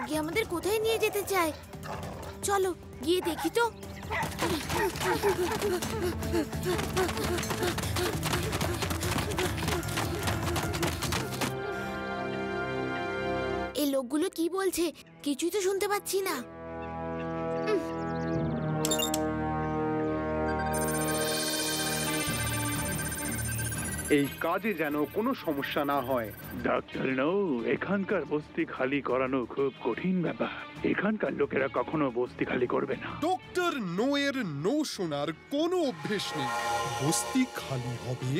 Doggy আমাদের কোথায় নিয়ে যেতে চায়? চলো, গিয়ে দেখি তো। এই লোকগুলো কি বলছে? কিছুই তো শুনতে পাচ্ছি না। এই কাজে যেন কোনো সমস্যা না হয়। ডাক্তার নৌ এখানকার বস্তি খালি করানো খুব কঠিন ব্যাপার। এখানকার লোকেরা কখনো বস্তি খালি করবে না। ডক্টর নোয়ের নো শোনার কোনো অভ্যেস নেই। বস্তি খালি হবে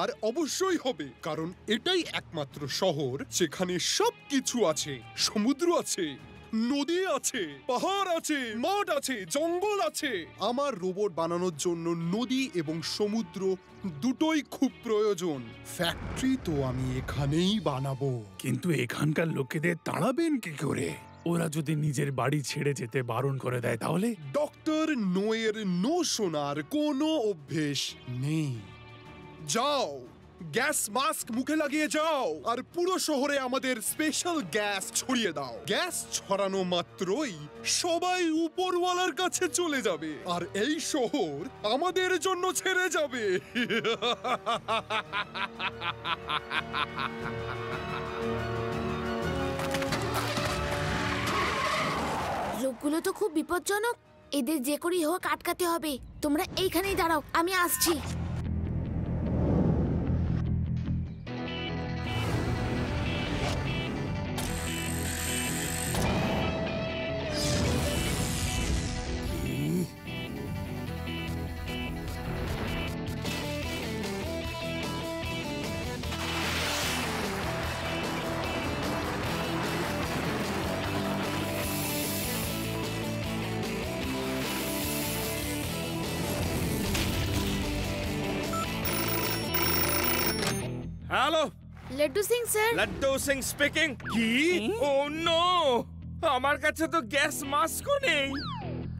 আর অবশ্যই হবে কারণ এটাই একমাত্র শহর যেখানে সবকিছু আছে সমুদ্র আছে। নদী আছে পাহাড় আছে মাঠ আছে জঙ্গল আছে। আমার রোবট বানানোর জন্য নদী এবং সমুদ্র দুটোই খুব প্রয়োজন। ফ্যাক্টরি তো আমি এখানেই বানাবো। কিন্তু এখানকার লোকেদের তাড়াবেন কি করে? ওরা যদি নিজের বাড়ি ছেড়ে যেতে বারণ করে দেয় তাহলে? ডক্টর নোয়ের নো শোনার কোনো অভ্যেস নেই। যাও। গ্যাস মাস্ক মুখে লাগিয়ে যাও আর পুরো শহরে আমাদের স্পেশাল গ্যাস ছড়িয়ে দাও। গ্যাস ছড়ানো মাত্রই সবাই উপরওয়ালার কাছে চলে যাবে আর এই শহর আমাদের জন্য ছেড়ে যাবে। লোকগুলো তো খুব বিপজ্জনক। এদের যে করেই হোক আটকাতে হবে। তোমরা এইখানেই দাঁড়াও, আমি আসছি। Hello Laddu Singh sir Laddu Singh speaking কি ও নো আমার কাছে তো গ্যাস মাস্কও নেই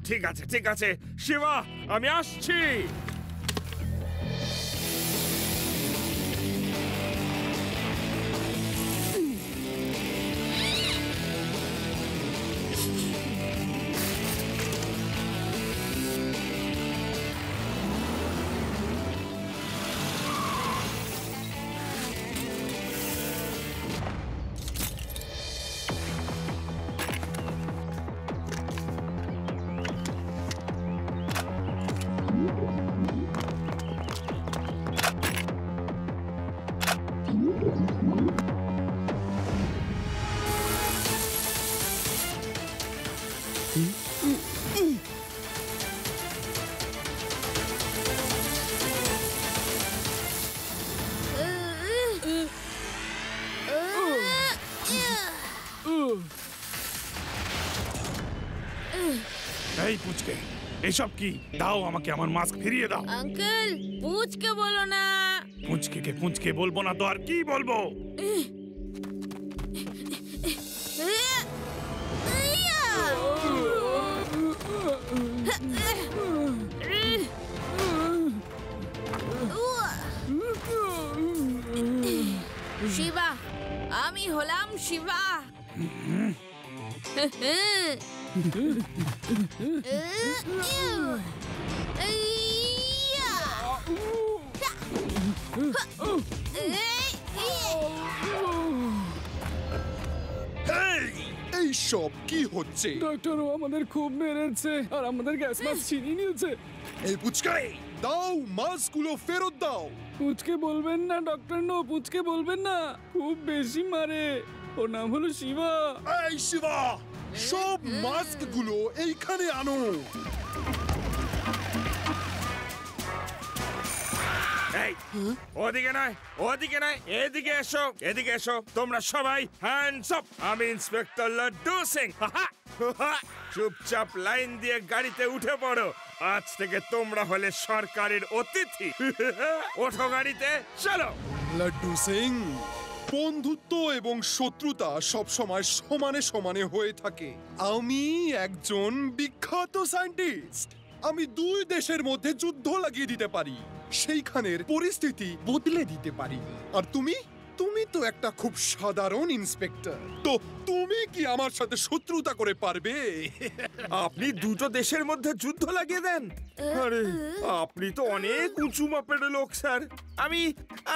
ঠিক আছে ঠিক আছে শিবা আমি আসছি এসব কি? দাও আমাকে আমার মাস্ক ফিরিয়ে দাও। আঙ্কেল পুচকে বলো না। পুচকে কে পুচকে বলব না তো আর কি বলব? শিবা আমি হলাম শিবা। এই সব কি হচ্ছে? ডাক্তার ও আমাদের খুব মেরেছে আর আমাদের গ্যাস মাস্ক ছিনিয়ে নিয়েছে। এই পুচকাই দাও মাস্কগুলো ফেরত দাও। পুচকে বলবেন না ডক্টর নো পুচকে বলবেন না। খুব বেশি মারে। ওর নাম হলো শিবা। এই শিবা! সব মাস্কগুলো এইখানে আনো। এই ওদিকে নয় ওদিকে নয় এদিকে এসো এদিকে এসো তোমরা সবাই হ্যান্ডস আপ আমি ইন্সপেক্টর লাড্ডু সিং। চুপচাপ লাইন দিয়ে গাড়িতে উঠে পড়ো। আজ থেকে তোমরা হলে সরকারের অতিথি। ওঠো গাড়িতে চলো। লাড্ডু সিং বন্ধুত্ব এবং শত্রুতা সবসময় সমানে সমানে হয়ে থাকে। আমি একজন বিখ্যাত সায়েন্টিস্ট। আমি দুই দেশের মধ্যে যুদ্ধ লাগিয়ে দিতে পারি। সেইখানের পরিস্থিতি বদলে দিতে পারি। আর তুমি? তুমি তো একটা খুব সাধারণ ইন্সপেক্টর। তো তুমি কি আমার সাথে শত্রুতা করে পারবে? আপনি দুটো দেশের মধ্যে যুদ্ধ লাগিয়ে দেন। আরে আপনি তো অনেক উঁচু মাপের লোক স্যার। আমি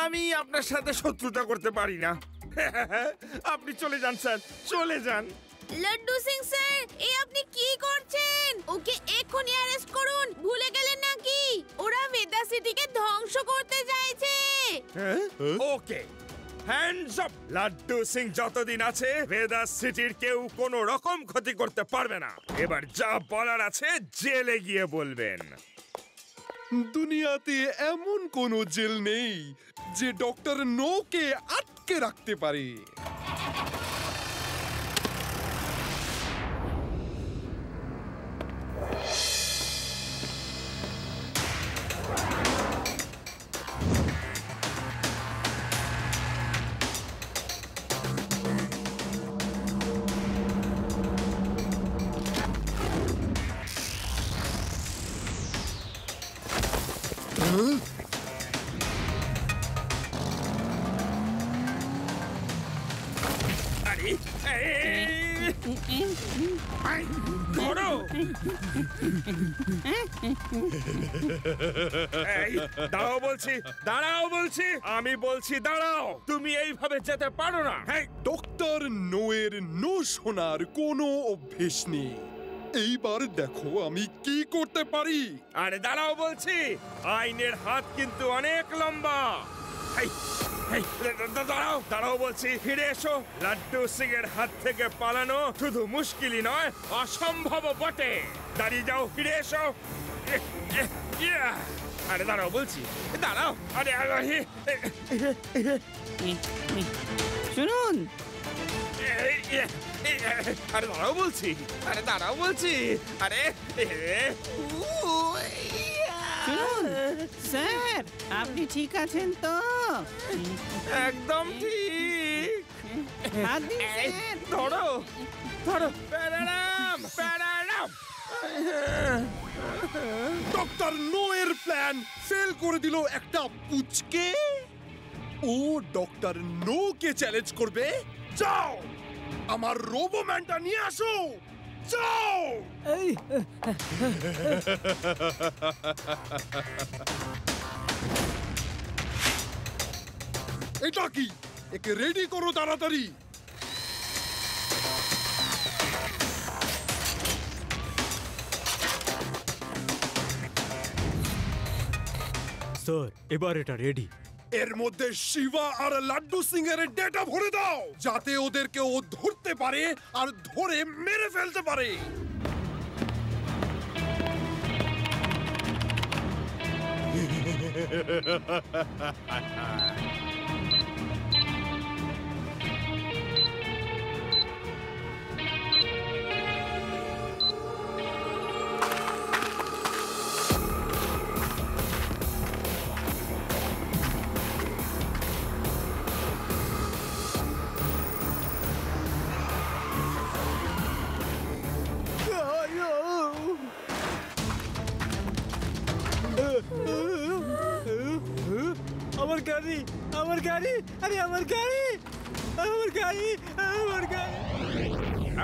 আমি আপনার সাথে শত্রুতা করতে পারি না। আপনি চলে যান স্যার। চলে যান। লাড্ডু সিং স্যার এ আপনি কি করছেন? ওকে এক্ষুনি অ্যারেস্ট করুন। ভুলে গেলেন নাকি? ওরা ভেদা সিটিকে ধ্বংস করতে চাইছে। Okay. Hands up Laddu Singh যতদিন আছে ভেদা সিটির কেউ কোনো রকম ক্ষতি করতে পারবে না। এবার যা বলার আছে, জেলে গিয়ে বলবেন। দুনিয়াতে এমন কোনো জেল নেই, যে ডক্টর নোকে আটকে রাখতে পারে। এই, ধরো দাঁড়াও বলছি দাঁড়াও বলছি। আমি বলছি দাঁড়াও। তুমি এইভাবে যেতে পারো না। হ্যাঁ ডক্টর নোয়ের নো শোনার কোনো অভ্যেস নেই। এইবার দেখো আমি কি করতে পারি। আরে দাঁড়াও বলছি আইনের হাত কিন্তু অনেক লম্বা। দাঁড়াও দাঁড়াও বলছি ফিরে এসো। লাড্ডু সিং এর হাত থেকে পালানো শুধু মুশকিলই নয় অসম্ভব বটে। দাঁড়িয়ে যাও ফিরে এসো। আরে দাঁড়াও বলছি দাঁড়াও। আরে আরে, আরে দাঁড়াও বলছি আরে দাঁড়াও বলছি আরে উ, স্যার আপনি ঠিক আছেন তো? একদম ঠিক। ধরো ধরো। প্যারারাম প্যারারাম। ডক্টর নোয়ের প্ল্যান ফেল করে দিল একটা পুচকে। ও ডক্টর নোকে চ্যালেঞ্জ করবে। যাও! আমার রোবোম্যানটা নিয়ে আসো। যাও। এটা কি? একে রেডি করো তাড়াতাড়ি। স্যার এবার এটা রেডি এর মধ্যে শিবা আর লাড্ডু সিং এর ডেটা ভরে দাও, যাতে ওদেরকে ও ধরতে পারে আর ধরে মেরে ফেলতে পারে।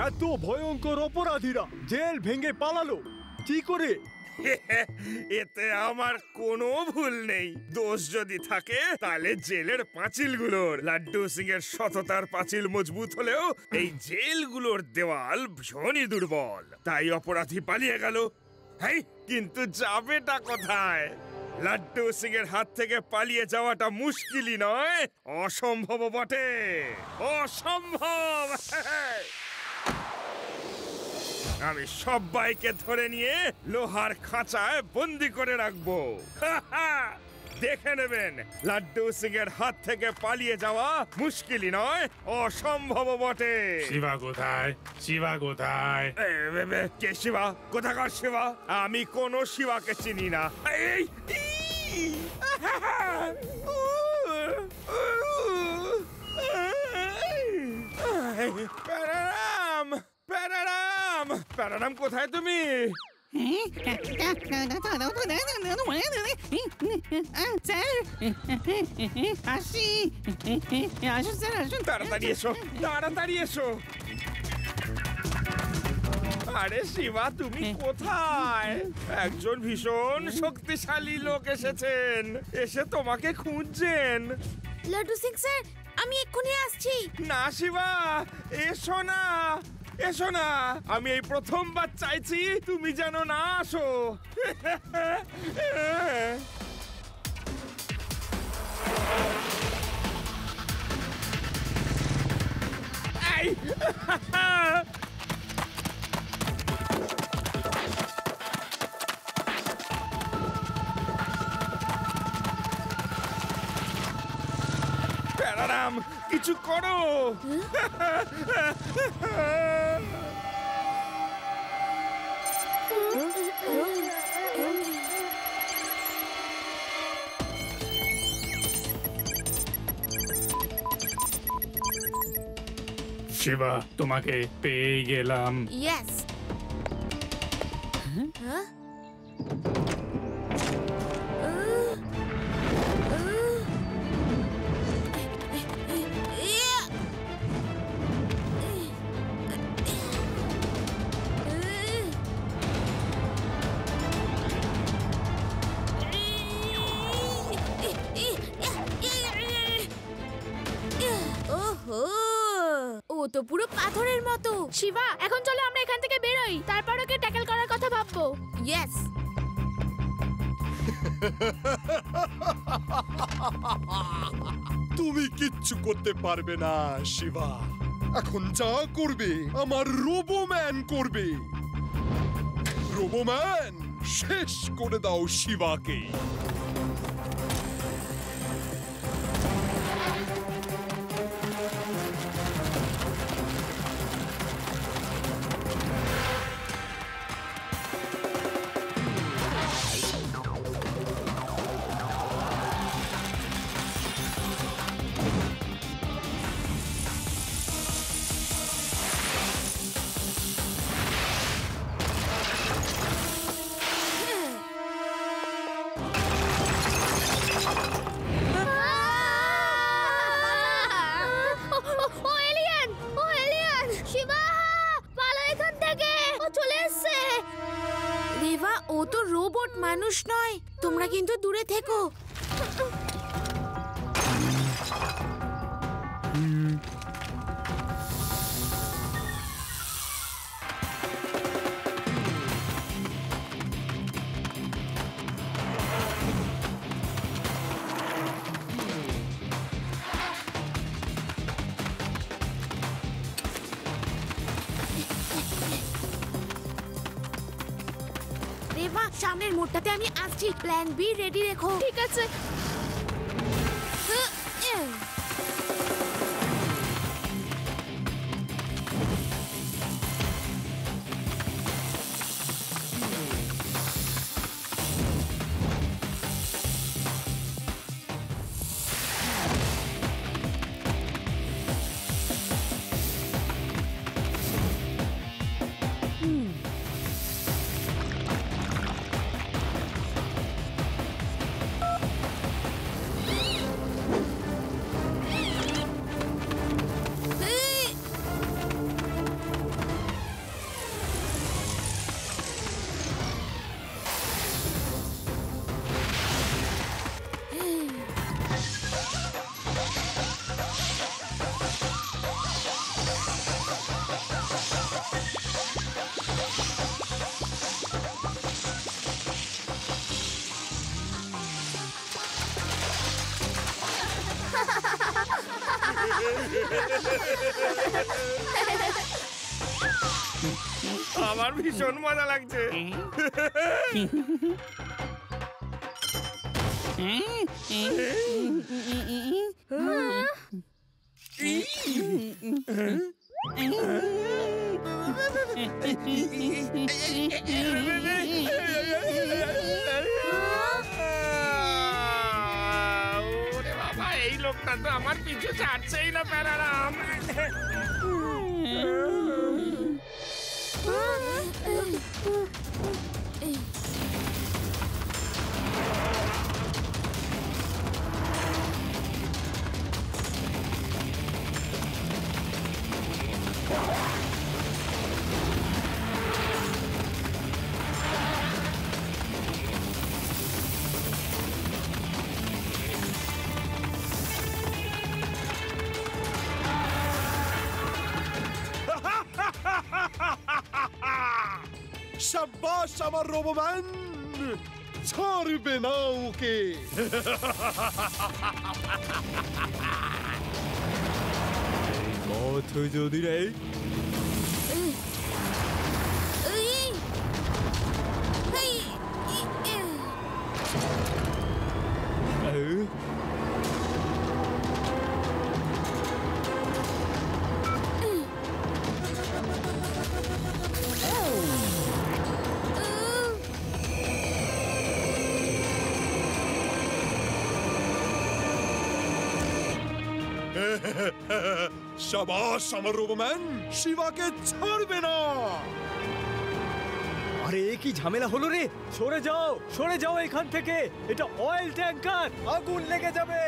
এত ভয়ঙ্কর অপরাধীরা জেল ভেঙে পালালো। কি করে? এতে আমার কোনো ভুল নেই। দোষ যদি থাকে, তাহলে জেলের পাঁচিলগুলোর, লাড্ডু সিং এর সততার পাঁচিল মজবুত হলেও এই জেলগুলোর দেওয়াল ভীষণই দুর্বল। তাই অপরাধী পালিয়ে গেল। হ্যাঁ কিন্তু যাবেটা কোথায়? লাড্ডু সিং এর হাত থেকে পালিয়ে যাওয়াটা মুশকিলই নয় অসম্ভব বটে। অসম্ভব! আমি সবাইকে ধরে নিয়ে লোহার খাঁচায় বন্দি করে রাখব। দেখে নেবেন লাড্ডু সিং এর হাত থেকে পালিয়ে যাওয়া মুশকিলই নয় অসম্ভব বটে। শিবা কোথায়? শিবা কোথায়? কে শিবা? কোথাকার শিবা? আমি কোন শিবাকে চিনি না। এই প্যারারাম কোথায় তুমি? তাড়াতাড়ি এসো তাড়াতাড়ি এসো। আরে শিবা তুমি কোথায়? একজন ভীষণ শক্তিশালী লোক এসেছেন। এসে তোমাকে খুঁজছেন। লাড্ডু সিং স্যার আমি এক্ষুনি আসছি। না শিবা এসো না। এসো না আমি এই প্রথমবার চাইছি তুমি যেন না আসো এই! কিছু করো। শিবা তোমাকে পেয়ে গেলাম। ইয়েস ওহো! ও তো পুরো পাথরের মতো। শিবা এখন চলো আমরা এখান থেকে বেরোই। তারপর ওকে ট্যাকেল করার কথা ভাববো। ইয়েস তুমি কিচ্ছু করতে পারবে না শিবা। এখন যা করবে আমার রোবোম্যান করবে। রোবোম্যান শেষ করে দাও শিবাকে। সামনের মোড়টাতে আমি আসছি। প্ল্যান বি রেডি রেখো। ঠিক আছে। আমার ভীষণ মজা লাগছে তো আমার পিছু ছাড়ছেই না প্যারারাম আমার রোবোম্যান ছাড়বে না ওকে মত যদি রে এই! সাবাস আমার রোবোম্যান শিবাকে ছাড়বে না। আরে কি ঝামেলা হলো রে? সরে যাও সরে যাও এখান থেকে। এটা অয়েল ট্যাঙ্কার আগুন লেগে যাবে।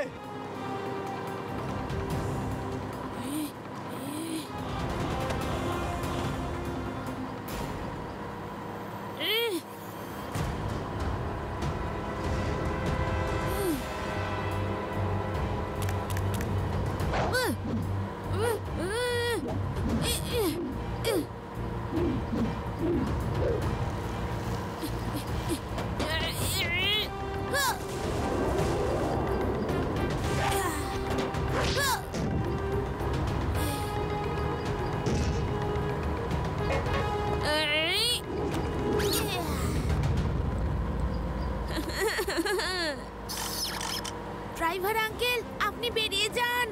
ড্রাইভার আঙ্কেল আপনি বেরিয়ে যান।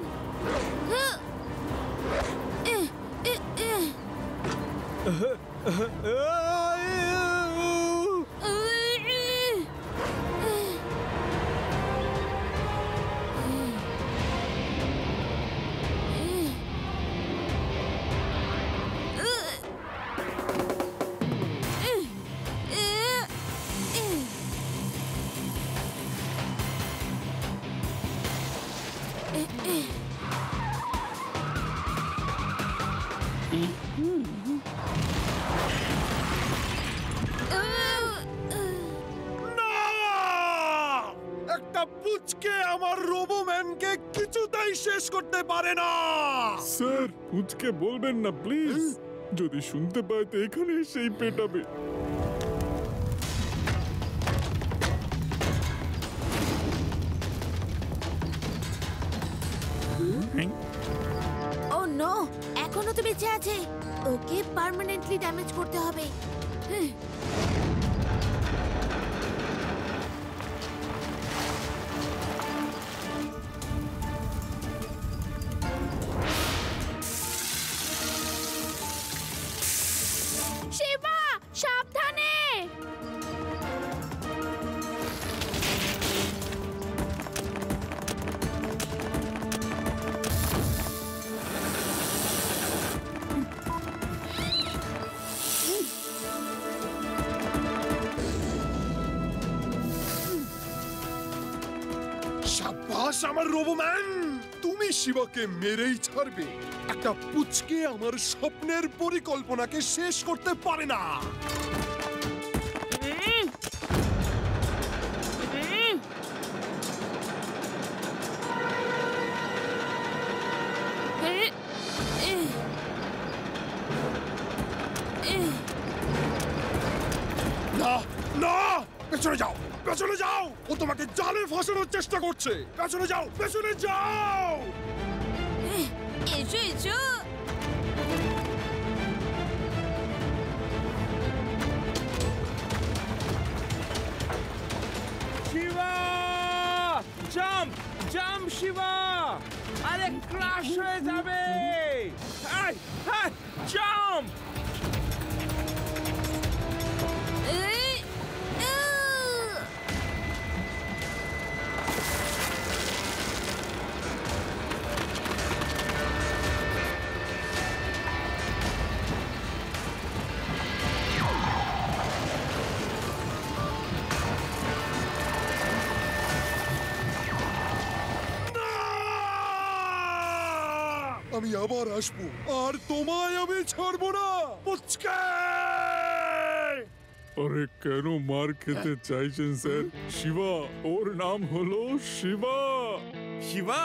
না! একটা পুচকে আমার রোবোম্যানকে কিছুতেই শেষ করতে পারে না! স্যার পুচকে বলবেন না প্লিজ। যদি শুনতে পায় তো এখানে সেই পেটাবে। বেঁচে আছে। ওকে পার্মানেন্টলি ড্যামেজ করতে হবে। আমার রোবোম্যান তুমি শিবাকে মেরেই ছাড়বে। একটা পুচকে আমার স্বপ্নের পরিকল্পনাকে শেষ করতে পারে না। জালে ফাঁসানোর চেষ্টা করছে। পেছনে যাও পেছনে যাও! এসো এসো। Shiva jump jump Shiva. আরে ক্রাশ হয়ে যাবে। জাম্প! আমি আবার আসব। আর তোমায় আমি ছাড়বো না। পুচকে! আরে কেন মার খেতে চাইছেন স্যার? শিবা ওর নাম হলো শিবা। শিবা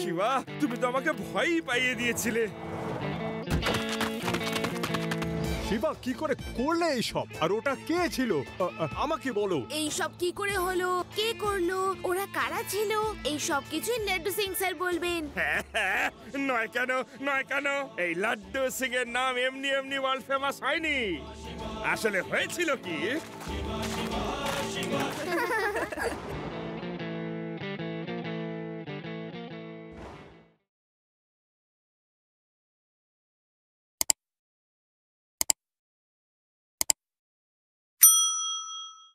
শিবা তুমি তো আমাকে ভয়ই পাইয়ে দিয়েছিলে। শিবা কি করে করলে এইসব? আর ওটা কে ছিল? আ- আ- আমাকে বলো। এই সব কি করে হলো? কে করল? ওরা কারা ছিল? এই সব কিছুই লাড্ডু সিং স্যার বলবেন। হ্যাঁ, নয় কেন? নয় কেন? এই লাড্ডু সিং এর নাম এমনি এমনি ওয়ার্ল্ড ফেমাস হয়নি। আসলে হয়েছিল কি?